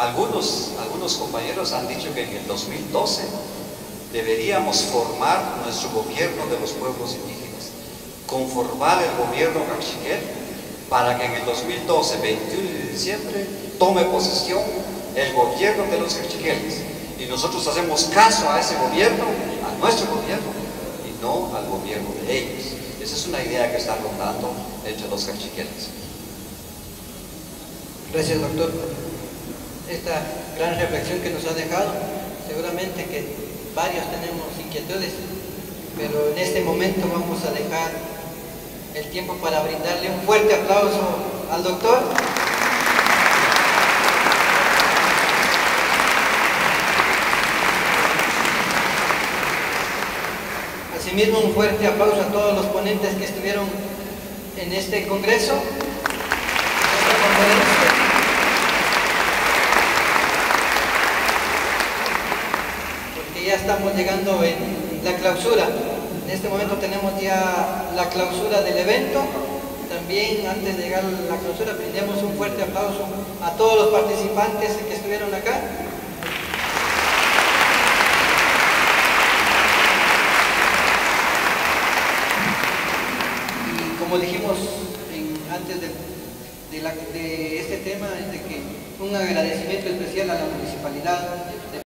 algunos, algunos compañeros han dicho que en el 2012 deberíamos formar nuestro gobierno de los pueblos indígenas, conformar el gobierno cachiquel para que en el 2012, 21 de diciembre, tome posesión el gobierno de los cachiqueles. Y nosotros hacemos caso a ese gobierno, a nuestro gobierno, y no al gobierno de ellos. Esa es una idea que está rondando entre los cachiqueles. Gracias, doctor, esta gran reflexión que nos ha dejado. Seguramente que varios tenemos inquietudes, pero en este momento vamos a dejar el tiempo para brindarle un fuerte aplauso al doctor. Asimismo, un fuerte aplauso a todos los ponentes que estuvieron en este congreso. Ya estamos llegando en la clausura. En este momento tenemos ya la clausura del evento. También antes de llegar a la clausura brindemos un fuerte aplauso a todos los participantes que estuvieron acá. Y como dijimos antes de, de de este tema, de que un agradecimiento especial a la municipalidad